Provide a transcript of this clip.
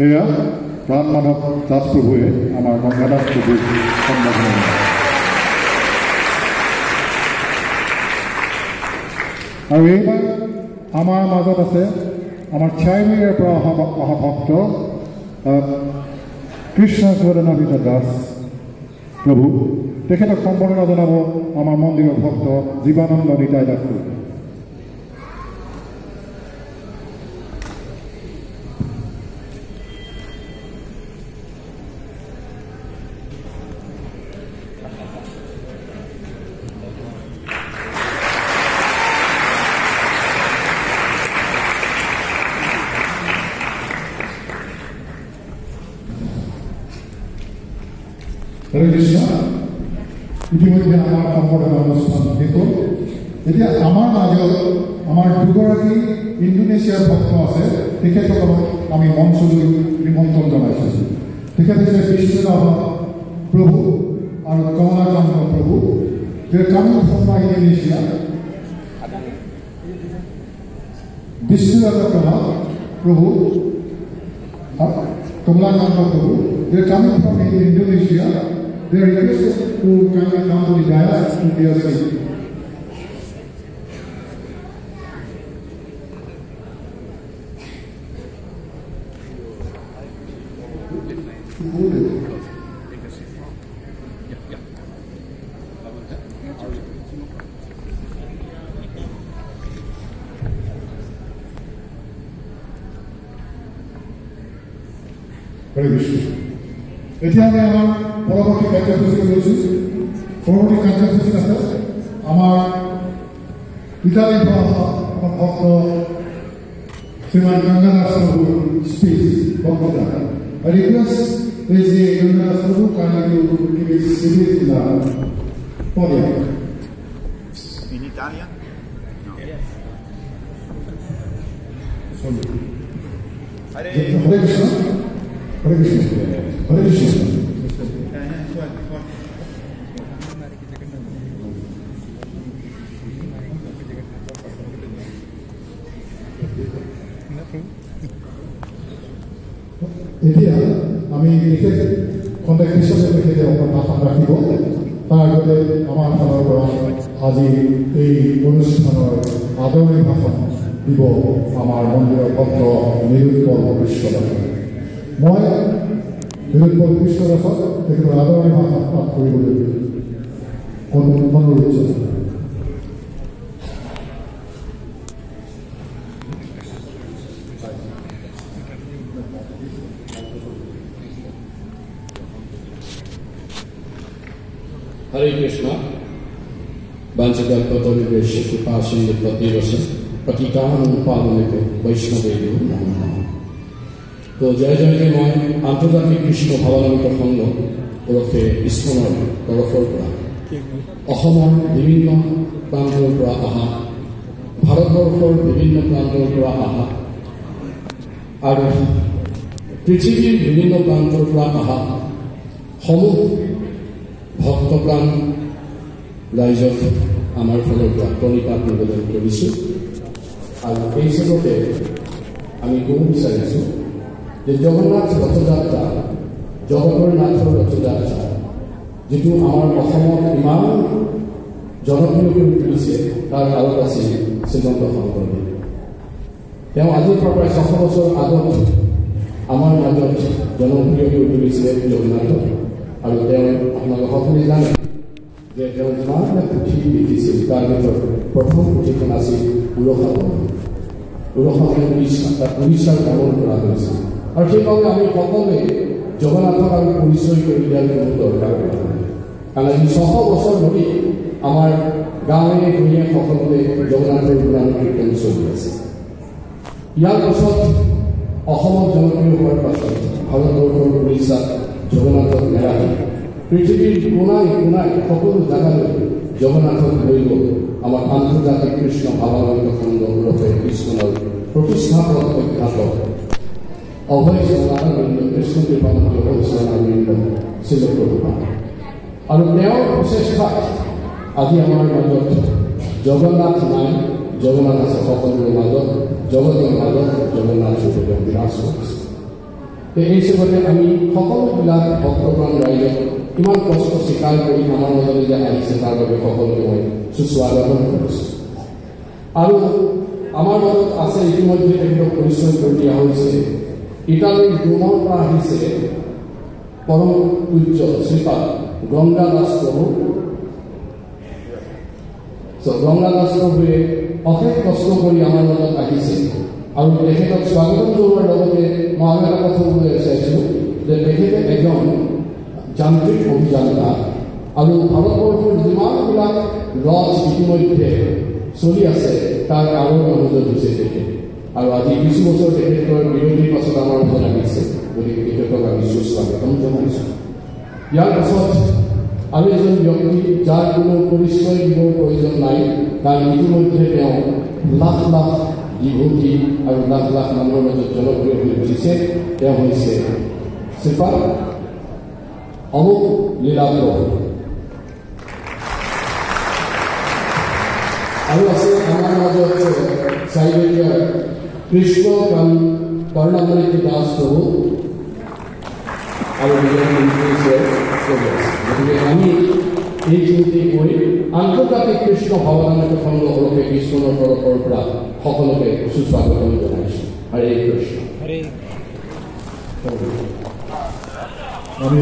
এয়া ৰাম মাধৱ দাস প্ৰভুৱে আমাৰ গংগা দাস প্ৰভুক সম্বোধন আৰু এইবাৰ আমাৰ মাজত আছে আমাৰ চাইমিয়াৰ পৰা অহা অহা ভক্ত কৃষ্ণ চৌধনাভিত দাস প্ৰভু। তেখেতক সম্বৰ্ধনা জনাব আমাৰ মন্দিৰৰ ভক্ত জীৱানন্দ নিতাই দাস। প্ৰভু কৃষ্ণ ইতিমধ্যে আমাৰ সম্বৰ্ধনা অনুষ্ঠান শেষ হ'ল এতিয়া আমাৰ মাজত আমাৰ দুগৰাকী ইণ্ডোনেছিয়াৰ ভক্ত আছে তেখেতসকলক আমি মঞ্চলৈ নিমন্ত্ৰণ জনাইছোঁ তেখেত হৈছে বিষ্ণুৰাভ প্ৰভু আৰু কমলাকান্ত প্ৰভু they coming from my Indonesia. Vishnuratha Prabha, Prabhu, uh, Kamalakanta Prabhu, The request to kindly come to the dais to be seat. Very good. এতিয়া আমি আমাৰ পৰৱৰ্তী কাৰ্যসূচীলৈ গৈছোঁ পৰৱৰ্তী কাৰ্যসূচীত আছে আমাৰ ইটালীৰ পৰা অহা আমাৰ ভক্ত শ্ৰীমান গংগাদাস প্ৰভুৰ স্পীচ বক্তৃতা I request President Gangadas Prabhu kindly to give his speech in the podium. In Italian? Hare Krishna. এতিয়া আমি বিশেষ কণ্টেক্ট হিচাপে তেখেতে ভাষণ ৰাখিব তাৰ আগতে আমাৰ ফালৰ পৰা আজি এই অনুষ্ঠানৰ আদৰণি ভাষণ দিব আমাৰ মন্দিৰৰ ভক্ত নিৰুৎপল কৃষ্ণদাস মই বিরোধী কৃষ্ণ রাখত এখানে আদরণী ভাষা পাঠ করিব অনুরোধ হরে কৃষ্ণ বাঞ্ছগল্প পরিবেশ কৃপা সিন্ধু প্রতিবশ প্রতিকাহন পালনেত বৈষ্ণবের নমঃ তো জয় জয়তে মই আন্তৰ্জাতিক কৃষ্ণ ভাৱনামিত সংঘ ওৰফে ইস্কনৰ তৰফৰ পৰা অসমৰ বিভিন্ন প্ৰান্তৰ পৰা অহা ভাৰতবৰ্ষৰ বিভিন্ন প্ৰান্তৰ পৰা অহা আৰু পৃথিৱীৰ বিভিন্ন প্ৰান্তৰ পৰা অহা সমূহ ভক্তপ্ৰাণ ৰাইজক আমাৰ ফালৰ পৰা প্ৰণিপাত নিবেদন কৰিছোঁ। আৰু এই হিচাপতে আমি ক'ব বিচাৰিছোঁ যে জগন্নাথ ৰথযাত্ৰা জগতৰ নাথৰ ৰথযাত্ৰা যিটো আমাৰ অসমত ইমান জনপ্ৰিয় কৰি তুলিছে তাৰ আঁৰত আছিল শ্ৰীমন্ত শংকৰদেৱ তেওঁ আজিৰ পৰা প্ৰায় ছশ বছৰ আগত আমাৰ মাজত জনপ্ৰিয় কৰি তুলিছিলে জগন্নাথক আৰু তেওঁ আপোনালোকে সকলোৱে জানে যে তেওঁ যিমানবিলাক পুথি লিখিছিল তাৰ ভিতৰত প্ৰথম পুথিখন আছিল উৰসা উৰসা তাত উৰিষ্যাৰ ভ্ৰমণ কৰা হৈছিল। আৰু সেইবাবে আমি সকলোৱে জগন্নাথক আমি পৰিচয় কৰি দিয়াৰ কোনো দৰকাৰ কাৰণ আজি ছশ বছৰ ধৰি আমাৰ গাঁৱে ভূঞে সকলোৱে জগন্নাথৰ গুণান কীৰ্তন চলি আছে ইয়াৰ পাছত অসমত জনপ্ৰিয় হোৱাৰ পাছত ভাৰতবৰ্ষৰ উৰিষ্যাত জগন্নাথক নেৰাহি পৃথিৱীৰ কোনাই কোনাই সকলো জেগালৈ জগন্নাথক লৈ গ'ল আমাৰ আন্তৰ্জাতিক কৃষ্ণ ভাৱানন্দ খণ্ড কৃষ্ণৰ প্ৰতিষ্ঠাপক অধ্যাপক অভয় চৰণাৰবিন্দ কৃষ্ণ শিলপ্ৰভুপা আৰু তেওঁৰ প্ৰচেষ্টাত আজি আমাৰ মাজত জগন্নাথ নাই জগন্নাথ আছে সকলোৰে মাজত জগতৰ মাজত জগন্নাথ এই হিচাপতে আমি সকলোবিলাক ৰাইজক ইমান কষ্ট স্বীকাৰ কৰি আমাৰ মাজলৈ যে আহিছে তাৰ বাবে সকলোকে মই সুস্বাগতম কৰিছোঁ আৰু আমাৰ মাজত আছে ইতিমধ্যে পৰিচয় কৰি দিয়া হৈছে ইটালীৰ ৰোমৰ পৰা আহিছে পৰম পূজ্য শ্ৰীপাদ গংগা দাস প্ৰভু। গংগা দাস প্ৰভুৱে অশেষ কষ্ট কৰি আমাৰ মাজত আহিছে আৰু তেখেতক স্বাগতম জনোৱাৰ লগতে মই এটা কথা ক'বলৈ বিচাৰিছোঁ যে তেখেতে এজন যান্ত্ৰিক অভিযান্তা আৰু ভাৰতবৰ্ষৰ যিমানবিলাক লজ ইতিমধ্যে চলি আছে তাৰ আঁৰৰ মানুহজন হৈছে তেখেত। আৰু আজি কিছু বছৰ তেখেতৰ বিৰতিৰ পাছত আমাৰ মাজত আহিছে। গতিকে তেখেতক আমি সুস্বাগতম জনাইছোঁ। ইয়াৰ পাছত আৰু এজন ব্যক্তি যাৰ কোনো পৰিচয় দিবৰ প্ৰয়োজন নাই কাৰণ ইতিমধ্যে তেওঁ লাখ লাখ ডিভোটি আৰু লাখ লাখ মানুহৰ মাজত জনপ্ৰিয় হৈ উঠিছে। তেওঁ হৈছে শ্ৰীপাদ অমুক লীলাপ্ৰভু আৰু আছে আমাৰ মাজত কৃষ্ণ দাস আৰু নিজৰ মন্ত্ৰী চলি আছে গতিকে আমি এইখিনিতে কৰি আন্তৰ্জাতিক কৃষ্ণ ভাৱনামৃত সংঘ ওৰফে কৃষ্ণৰ তৰফৰ পৰা সকলোকে সুস্বাগতম জনাইছোঁ হৰে কৃষ্ণ আমি